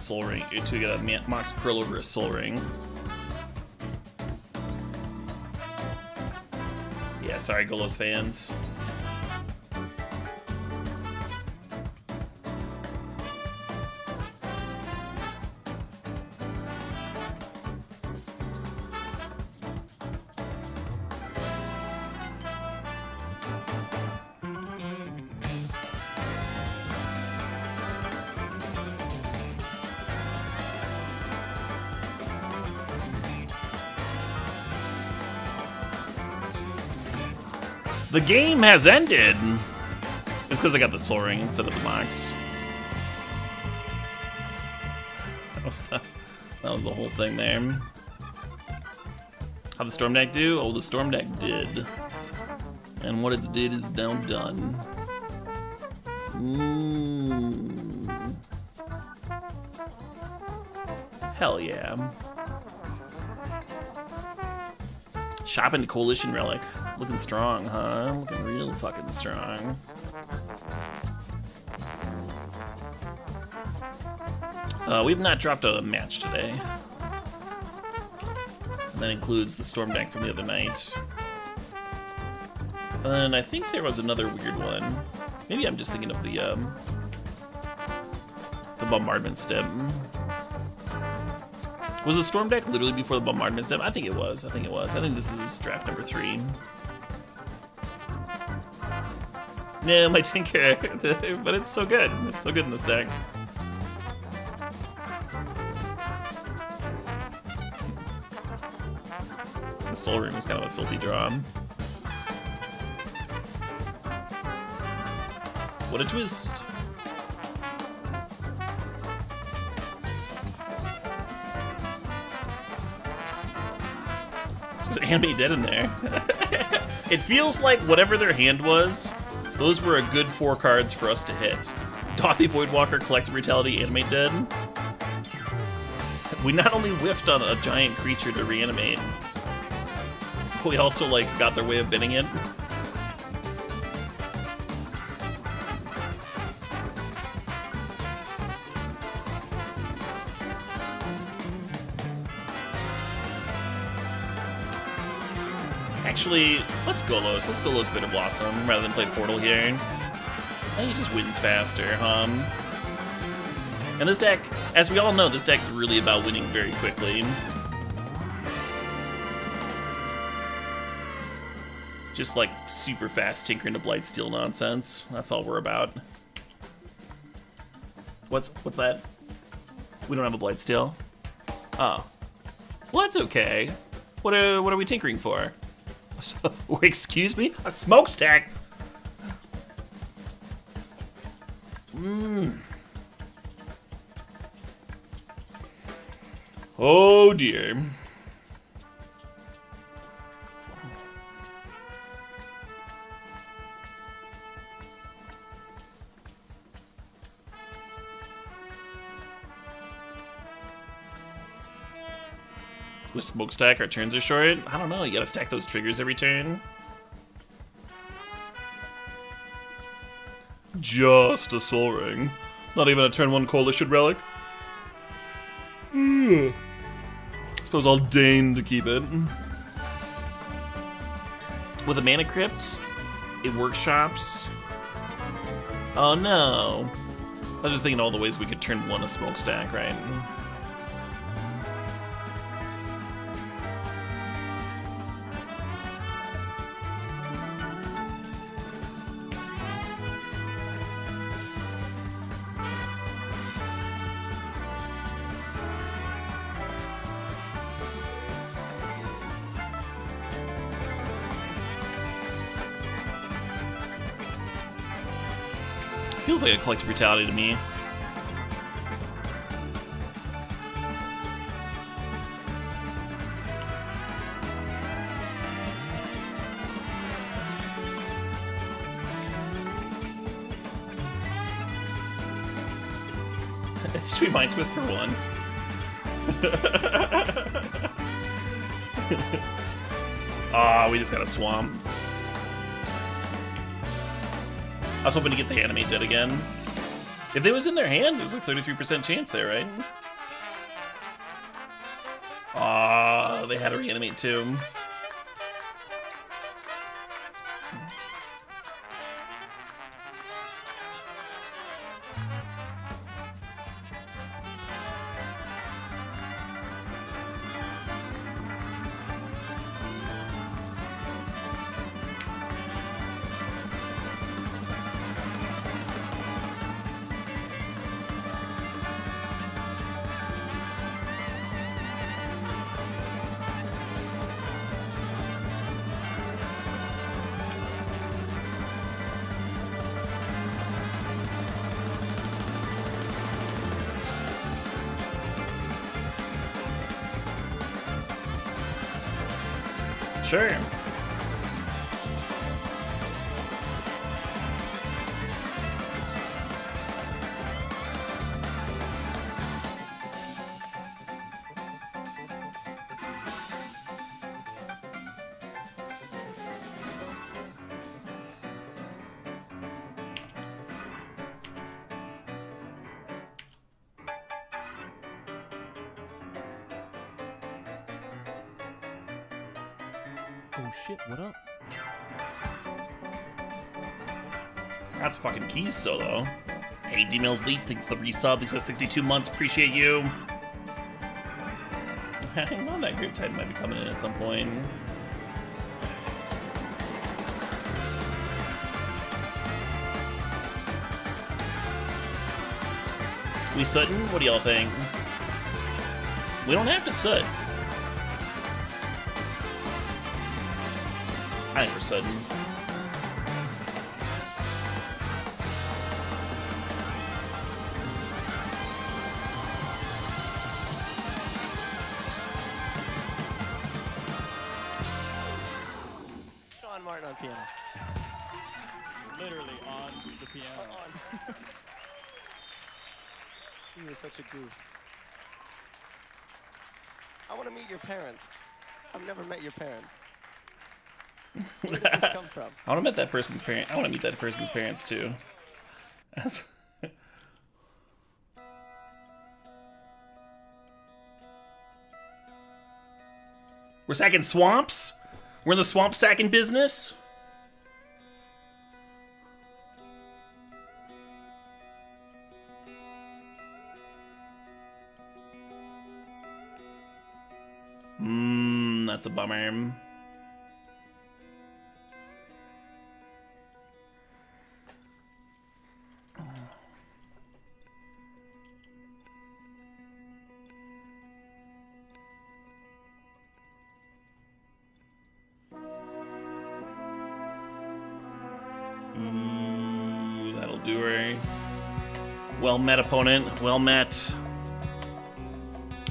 Soul ring, to get a Mox Pearl over a sol ring. Yeah, sorry, Golos fans. The game has ended. It's because I got the sol ring instead of the Mox. That was the, that was the whole thing there. How the Storm Deck do? Oh, the Storm Deck did. And what it's did is now done. Mm. Hell yeah. Shop into Coalition Relic. Looking strong, huh? Looking real fucking strong. Uh, we've not dropped a match today. And that includes the Storm Deck from the other night. And I think there was another weird one. Maybe I'm just thinking of the, um... The Bombardment Step. Was the Storm Deck literally before the Bombardment Step? I think it was. I think it was. I think this is draft number three. No, my Tinker, but it's so good. It's so good in this deck. The Sol Ring is kind of a filthy draw. What a twist. There's Animate Dead in there. it feels like whatever their hand was, those were a good four cards for us to hit. Dauthi Voidwalker, Collective Brutality, Animate Dead. We not only whiffed on a giant creature to reanimate, we also like got their way of binning it. Let's Golos. Let's Golos Bitterblossom rather than play Portal here. Think he just wins faster, um. And this deck, as we all know, this deck's really about winning very quickly. Just like super fast Tinker into Blightsteel nonsense. That's all we're about. What's what's that? We don't have a Blightsteel? Oh. Well, that's okay. What are, what are we tinkering for? Excuse me? A smokestack? Mmm. Oh dear. With smokestack, our turns are short. I don't know. You gotta stack those triggers every turn. Just a sol ring. Not even a turn one coalition relic. Hmm. Suppose I'll deign to keep it. with a mana crypt, it workshops. Oh no. I was just thinking all the ways we could turn one a smokestack, right? Feels like a collective brutality to me. Should we mind twist for one? Ah, we just got a swamp. I was hoping to get the animate dead again. If it was in their hand, there's a 33% chance there, right? Ah, they had to reanimate too. Keys solo. Hey, D-Mills Leap, thanks for the resub, thanks for the 62 months, appreciate you. Hang on, that Grave Titan might be coming in at some point. We sootin'? What do y'all think? We don't have to soot. I think we're sootin'. You were a goof. I want to meet your parents. I've never met your parents. Where did this come from? I want to meet that person's parent. I want to meet that person's parents too. That's We're sacking swamps. We're in the swamp sacking business. That's a bummer. Ooh, that'll do her. Well met, opponent. Well met.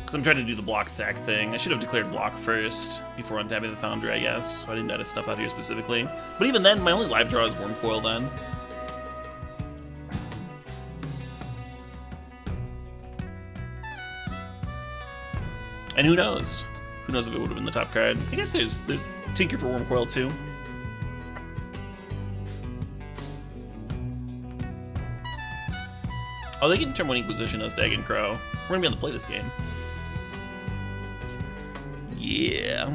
Because I'm trying to do the block sack thing. I should have declared block first before untapping the Foundry, I guess. So I didn't edit stuff out here specifically. But even then, my only live draw is Wurmcoil then. And who knows? Who knows if it would have been the top card? I guess there's there's Tinker for Wurmcoil too. Oh, they can turn one Inquisition as Dagon Crow. We're gonna be able to play this game. Yeah.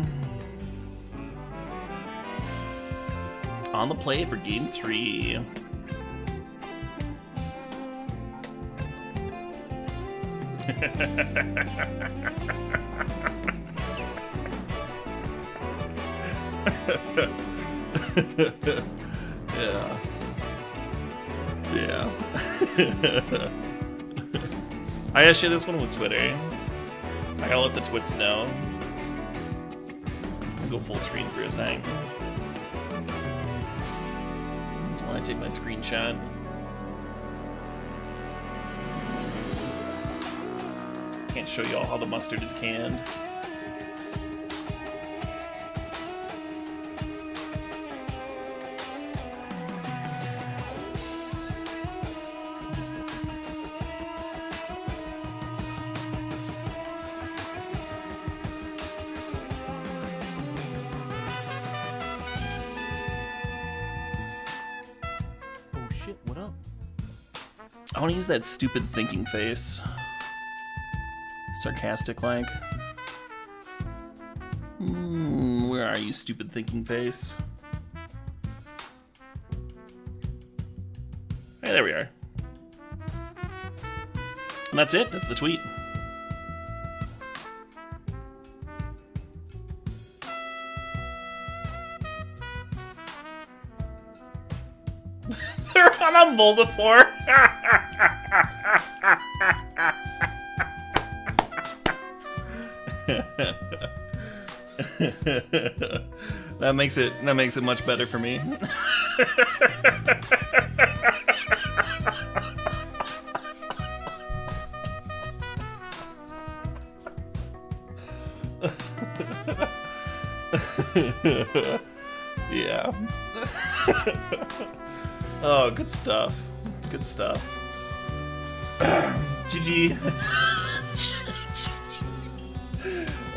on the play for game three. yeah. Yeah. I share this one with Twitter. I gotta let the twits know. Go full screen for a sec. While I take my screenshot. Can't show you all how the mustard is canned. That stupid thinking face. Sarcastic like. Hmm, where are you, stupid thinking face? Hey, there we are. And that's it. That's the tweet. They're on a Moldifor. That makes it that makes it much better for me. yeah. oh, good stuff. Good stuff. GG.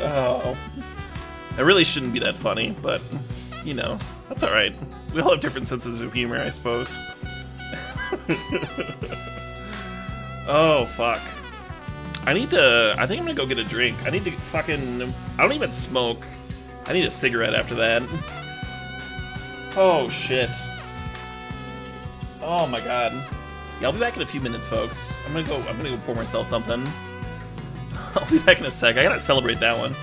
oh. That really shouldn't be that funny, but, you know, that's alright. We all have different senses of humor, I suppose. oh, fuck. I need to. I think I'm gonna go get a drink. I need to fucking. I don't even smoke. I need a cigarette after that. Oh, shit. Oh my god. Yeah, I'll be back in a few minutes, folks. I'm gonna go. I'm gonna go pour myself something. I'll be back in a sec. I gotta celebrate that one.